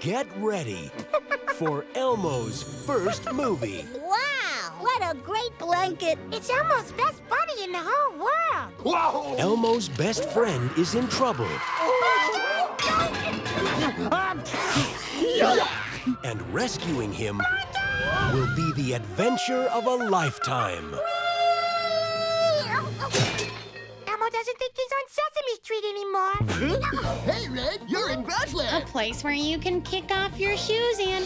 Get ready for Elmo's first movie. Wow, what a great blanket. It's Elmo's best buddy in the whole world. Whoa! Elmo's best friend is in trouble. And rescuing him will be the adventure of a lifetime. Doesn't think he's on Sesame Street anymore. hey, Red, you're in Grouchland. A place where you can kick off your shoes and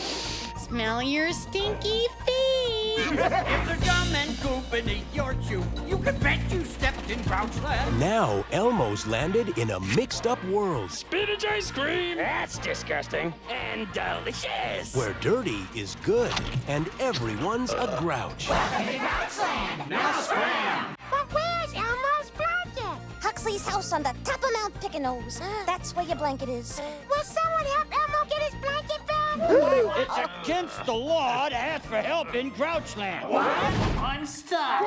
smell your stinky feet. If they're gum and goop beneath your shoe, you can bet you stepped in Grouchland. Now Elmo's landed in a mixed up world Spinach ice cream! That's disgusting. And delicious. where dirty is good and everyone's a grouch. But where's Elmo's blanket? Huxley's house on the top of Mount Pickanose. That's where your blanket is. Will someone help Elmo get his blanket back? It's against the law to ask for help in Grouchland. What? I'm stuck.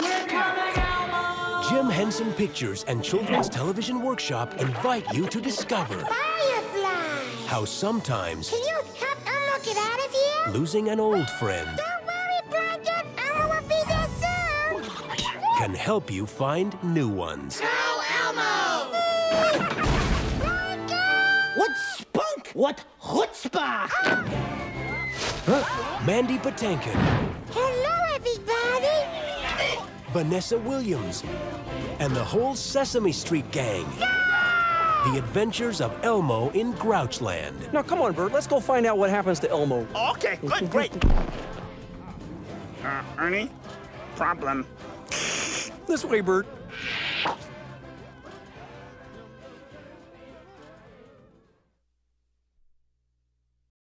We're coming, Elmo! Jim Henson Pictures and Children's Television Workshop invite you to discover Firefly. how sometimes Can you help Elmo get out of here? losing an old friend Don't worry, Blanket. Elmo will be there soon. can help you find new ones. No, Elmo! What spunk? What chutzpah? Mandy Patinkin, Hello, everybody. Vanessa Williams, and the whole Sesame Street gang. The Adventures of Elmo in Grouchland. Now, come on, Bert. Let's go find out what happens to Elmo. Okay, good, great. Uh, Ernie, problem. This way, Bert.